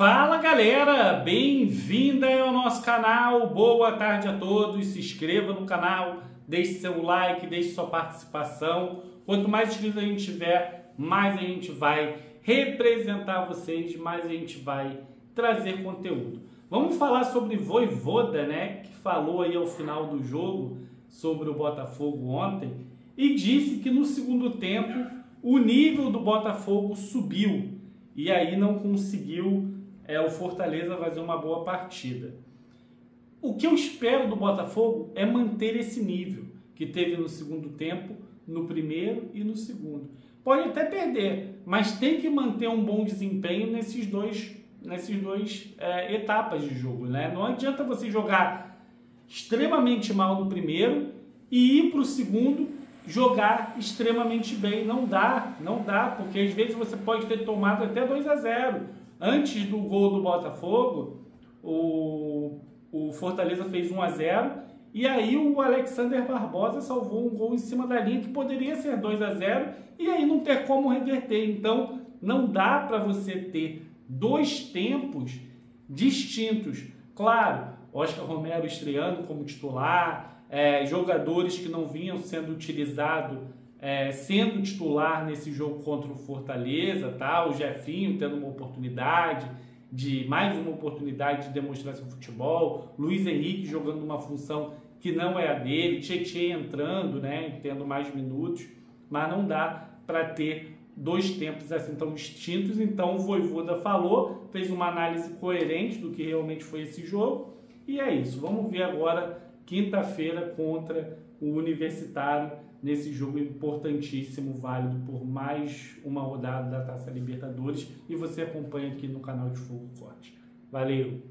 Fala galera, bem-vinda ao nosso canal, boa tarde a todos, se inscreva no canal, deixe seu like, deixe sua participação, quanto mais inscritos a gente tiver, mais a gente vai representar vocês, mais a gente vai trazer conteúdo. Vamos falar sobre Voivoda, né, que falou aí ao final do jogo sobre o Botafogo ontem e disse que no segundo tempo o nível do Botafogo subiu e aí não conseguiu é, o Fortaleza fazer uma boa partida. O que eu espero do Botafogo é manter esse nível que teve no segundo tempo, no primeiro e no segundo. Pode até perder, mas tem que manter um bom desempenho nesses dois, nesses dois é, etapas de jogo. Né? Não adianta você jogar extremamente mal no primeiro e ir para o segundo jogar extremamente bem. Não dá, não dá, porque às vezes você pode ter tomado até 2 a 0. Antes do gol do Botafogo, o, o Fortaleza fez 1 a 0 e aí o Alexander Barbosa salvou um gol em cima da linha que poderia ser 2 a 0 e aí não ter como reverter. Então não dá para você ter dois tempos distintos. Claro, Oscar Romero estreando como titular, é, jogadores que não vinham sendo utilizados é, sendo titular nesse jogo contra o Fortaleza, tá? O Jefinho tendo uma oportunidade de mais uma oportunidade de demonstrar seu futebol, Luiz Henrique jogando uma função que não é a dele, Tietchan entrando, né, tendo mais minutos, mas não dá para ter dois tempos assim tão distintos. Então o Voivoda falou, fez uma análise coerente do que realmente foi esse jogo. E é isso. Vamos ver agora quinta-feira contra o Universitário nesse jogo importantíssimo, válido por mais uma rodada da Taça Libertadores e você acompanha aqui no canal de Fogo Forte. Valeu!